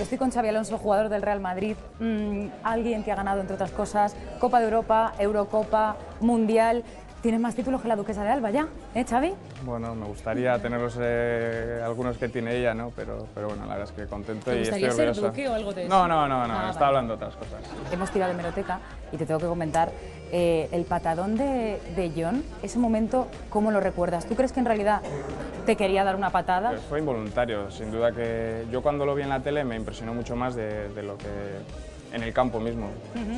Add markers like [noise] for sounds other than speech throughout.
Estoy con Xavi Alonso, jugador del Real Madrid, mm, alguien que ha ganado, entre otras cosas, Copa de Europa, Eurocopa, Mundial. Tienes más títulos que la Duquesa de Alba ya, ¿eh, Xavi? Bueno, me gustaría tenerlos eh, algunos que tiene ella, ¿no? Pero, pero bueno, la verdad es que contento ¿Te y estoy ser orgulloso. duque o algo de eso? No, no, no, no, Ah, vale. hablando de otras cosas. Hemos tirado de meroteca y te tengo que comentar eh, el patadón de, de John, ese momento, ¿cómo lo recuerdas? ¿Tú crees que en realidad te quería dar una patada? Pues fue involuntario, sin duda que yo cuando lo vi en la tele me impresionó mucho más de, de lo que en el campo mismo.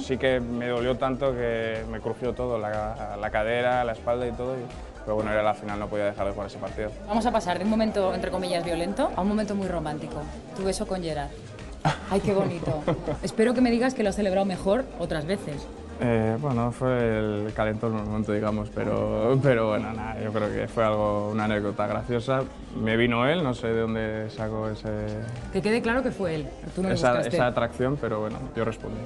Sí que me dolió tanto que me crujió todo, la, la cadera, la espalda y todo, y- pero bueno, era la final, no podía dejar de jugar ese partido. Vamos a pasar de un momento, entre comillas, violento a un momento muy romántico. Tu beso con Gerard. Ay, qué bonito. Espero que me digas que lo has celebrado mejor otras veces. Eh, bueno, fue el calentón del momento, digamos, pero, pero bueno, nada, yo creo que fue algo, una anécdota graciosa. Me vino él, no sé de dónde sacó ese, Que quede claro que fue él. Tú no esa, esa atracción, pero bueno, yo respondí.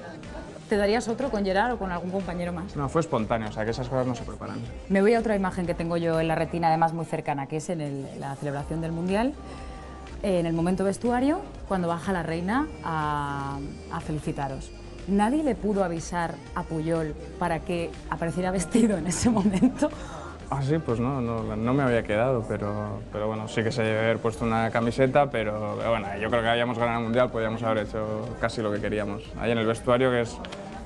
¿Te darías otro con Gerard o con algún compañero más? No, fue espontáneo, o sea que esas cosas no se preparan. Me voy a otra imagen que tengo yo en la retina, además muy cercana, que es en el- la celebración del Mundial. En el momento vestuario, cuando baja la reina a, a felicitaros. ¿Nadie le pudo avisar a Puyol para que apareciera [laughs] vestido en ese momento? Ah, sí, pues no, no, no me había quedado, pero, pero bueno, sí que se debe haber puesto una camiseta, pero, pero bueno, yo creo que habíamos ganado el Mundial, podíamos haber hecho casi lo que queríamos. Ahí en el vestuario, que es,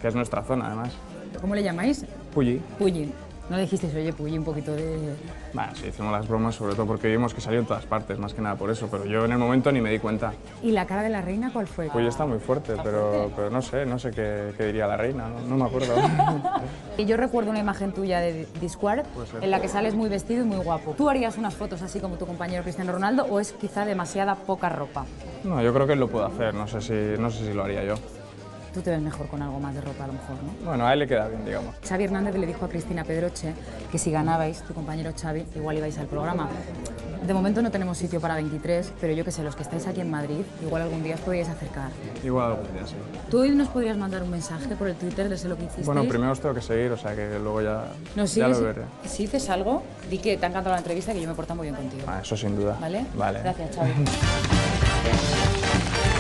que es nuestra zona, además. ¿Cómo le llamáis? Puyi. Puyi. ¿No le dijisteis, oye, Puyi, un poquito de... Bueno, sí, hicimos las bromas, sobre todo porque vimos que salió en todas partes, más que nada por eso, pero yo en el momento ni me di cuenta. ¿Y la cara de la reina cuál fue? Puyi está muy fuerte, pero, pero no sé, no sé qué, qué diría la reina, no, no me acuerdo. [laughs] Y yo recuerdo una imagen tuya de Discord en la que sales muy vestido y muy guapo. ¿Tú harías unas fotos así como tu compañero Cristiano Ronaldo o es quizá demasiada poca ropa? No, yo creo que él lo puede hacer, no sé si, no sé si lo haría yo. Tú te ves mejor con algo más de ropa a lo mejor, ¿no? Bueno, a él le queda bien, digamos. Xavi Hernández le dijo a Cristina Pedroche que si ganabais, tu compañero Xavi, igual ibais al programa. De momento no tenemos sitio para 23, pero yo que sé, los que estáis aquí en Madrid, igual algún día os podríais acercar. Igual algún día sí. ¿Tú hoy nos podrías mandar un mensaje por el Twitter de lo que hicisteis? Bueno, primero os tengo que seguir, o sea que luego ya, ¿Nos ya lo veré. Si dices algo, di que te ha encantado la entrevista y que yo me he portado muy bien contigo. Ah, eso sin duda. ¿Vale? Vale. Gracias, Xavi. [laughs]